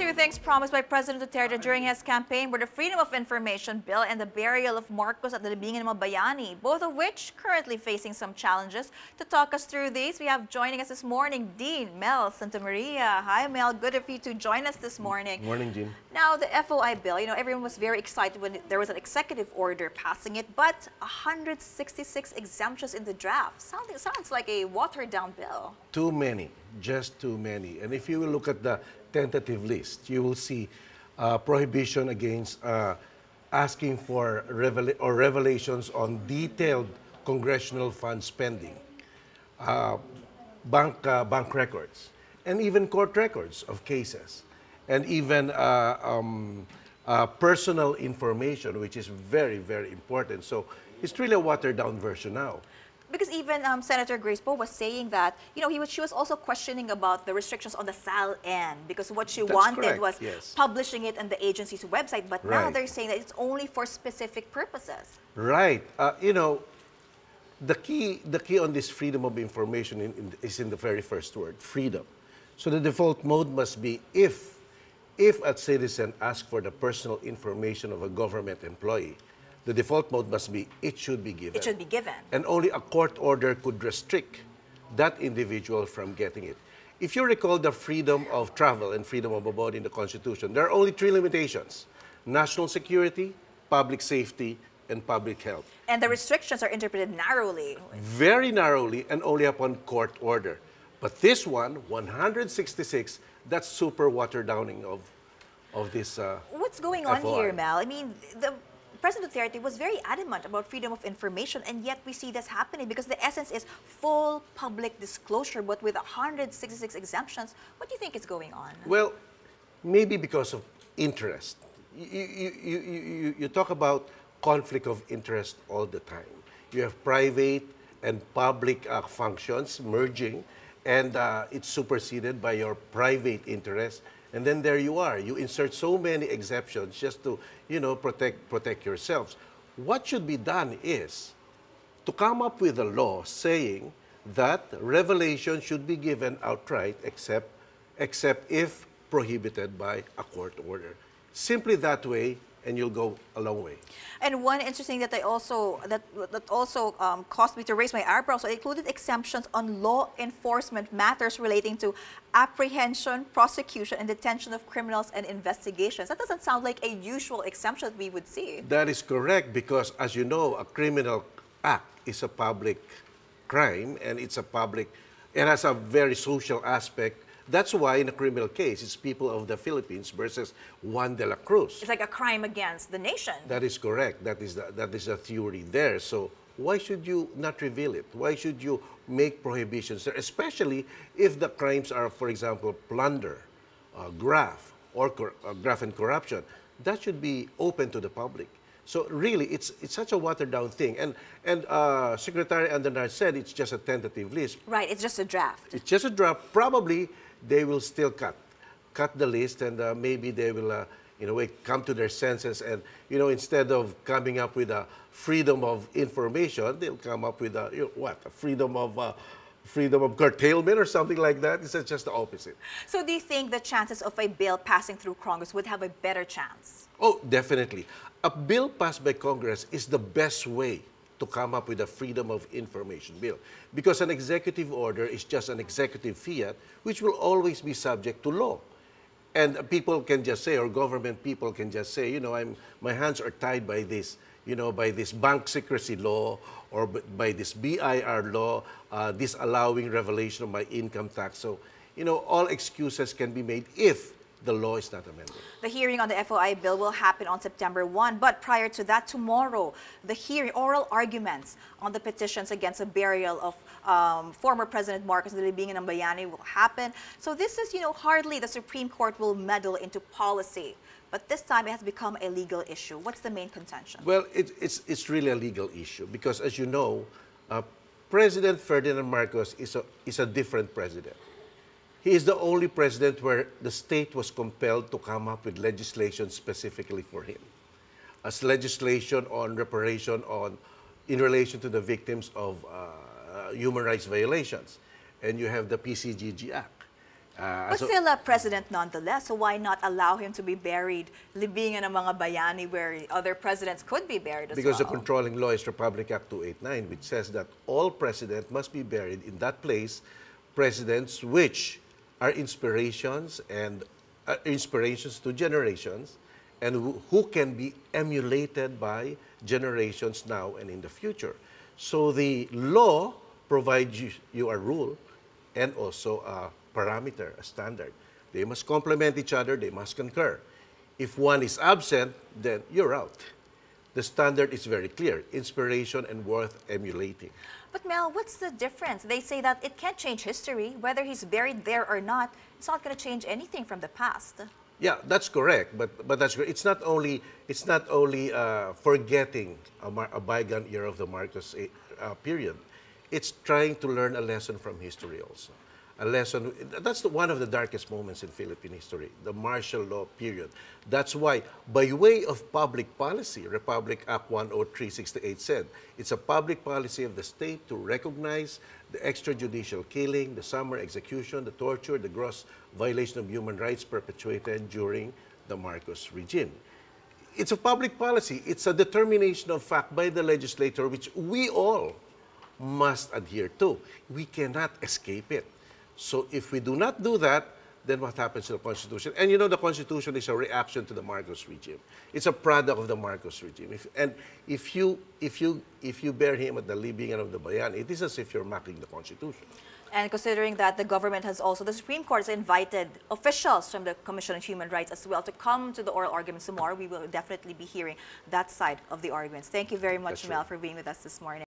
Two things promised by President Duterte during his campaign were the Freedom of Information Bill and the burial of Marcos at the Libingan Mabayani, both of which currently facing some challenges. To talk us through these, we have joining us this morning Dean Mel Santamaria. Hi Mel, good of you to join us this morning. Morning, Jean. Now, the FOI bill, you know, everyone was very excited when there was an executive order passing it, but 166 exemptions in the draft. Sounding, sounds like a watered down bill. Too many, just too many. And if you will look at the tentative list, you will see uh, prohibition against uh, asking for or revelations on detailed congressional fund spending, uh, bank, uh, bank records, and even court records of cases, and even uh, um, uh, personal information, which is very, very important. So it's really a watered down version now because even um, Senator Grace Poe was saying that, you know, he was, she was also questioning about the restrictions on the SALN because what she That's wanted correct, was yes. publishing it on the agency's website, but now they're saying that it's only for specific purposes. Right. Uh, you know, the key, the key on this freedom of information in, in, is in the very first word, freedom. So the default mode must be if, if a citizen asks for the personal information of a government employee, the default mode must be it should be given. It should be given. And only a court order could restrict that individual from getting it. If you recall the freedom of travel and freedom of abode in the Constitution, there are only three limitations national security, public safety, and public health. And the restrictions are interpreted narrowly. Very narrowly and only upon court order. But this one, 166, that's super watered downing of, of this. Uh, What's going on FOI. here, Mel? I mean, the President Duterte was very adamant about freedom of information, and yet we see this happening because the essence is full public disclosure, but with 166 exemptions. What do you think is going on? Well, maybe because of interest. You, you, you, you, you- talk about conflict of interest all the time. You have private and public uh, functions merging, and uh, it's superseded by your private interest. And then there you are. You insert so many exceptions just to, you know, protect, protect yourselves. What should be done is to come up with a law saying that revelation should be given outright except, except if prohibited by a court order. Simply that way, and you'll go a long way. And one interesting that I also that that also um, caused me to raise my eyebrows. So it included exemptions on law enforcement matters relating to apprehension, prosecution, and detention of criminals and investigations. That doesn't sound like a usual exemption that we would see. That is correct because, as you know, a criminal act is a public crime and it's a public, it has a very social aspect. That's why in a criminal case, it's people of the Philippines versus Juan de la Cruz. It's like a crime against the nation. That is correct. That is the, that is a theory there. So why should you not reveal it? Why should you make prohibitions there, especially if the crimes are, for example, plunder, uh, graft, or cor- uh, graft and corruption? That should be open to the public. So really, it's it's such a watered down thing. And and uh, Secretary Andanar said it's just a tentative list. right. It's just a draft. It's just a draft. Probably they will still cut, cut the list, and uh, maybe they will, uh, in a way, come to their senses. And you know, instead of coming up with a freedom of information, they'll come up with a you know, what? A freedom of uh, freedom of curtailment or something like that. It's just the opposite. So do you think the chances of a bill passing through Congress would have a better chance? Oh, definitely. A bill passed by Congress is the best way to come up with a freedom of information bill because an executive order is just an executive fiat which will always be subject to law. And people can just say, or government people can just say, you know, I'm, my hands are tied by this, you know, by this bank secrecy law or by this BIR law, uh, disallowing revelation of my income tax. So, you know, all excuses can be made if the law is not amended. The hearing on the FOI bill will happen on September 1, but prior to that, tomorrow, the hearing, oral arguments on the petitions against the burial of um, former President Marcos Libingan ng Bayani will happen. So this is, you know, hardly the Supreme Court will meddle into policy, but this time it has become a legal issue. What's the main contention? Well, it, it's, it's really a legal issue because, as you know, uh, President Ferdinand Marcos is a, is a different president. He is the only president where the state was compelled to come up with legislation specifically for him. As legislation on reparation on, in relation to the victims of uh, human rights violations. And you have the PCGG Act. Uh, But so- still a president nonetheless, so why not allow him to be buried, libingan ng mga bayani where other presidents could be buried as Because the controlling law is Republic Act 289, which says that all president must be buried in that place, presidents which are inspirations and uh, inspirations to generations, and who, can be emulated by generations now and in the future. So the law provides you, you a rule and also a parameter, a standard. They must complement each other, they must concur. If one is absent, then you're out. The standard is very clear inspiration and worth emulating. But Mel, what's the difference? They say that it can't change history, whether he's buried there or not. It's not going to change anything from the past. Yeah, that's correct. But but that's. It's not only it's not only uh, forgetting a, a bygone era of the Marcos eh, uh, period. It's trying to learn a lesson from history also. A lesson. That's the, one of the darkest moments in Philippine history, the martial law period. That's why, by way of public policy, Republic Act 10368 said it's a public policy of the state to recognize the extrajudicial killing, the summary execution, the torture, the gross violation of human rights perpetuated during the Marcos regime. It's a public policy. It's a determination of fact by the legislator, which we all must adhere to. We cannot escape it. So if we do not do that, then what happens to the Constitution? And you know, the Constitution is a reaction to the Marcos regime. It's a product of the Marcos regime. If, and if you, if, you, if you bear him at the libingan of the bayan, it is as if you're mocking the Constitution. And considering that the government has also, the Supreme Court has invited officials from the Commission on Human Rights as well to come to the oral arguments tomorrow, we will definitely be hearing that side of the arguments. Thank you very much, That's Mel, right. for being with us this morning.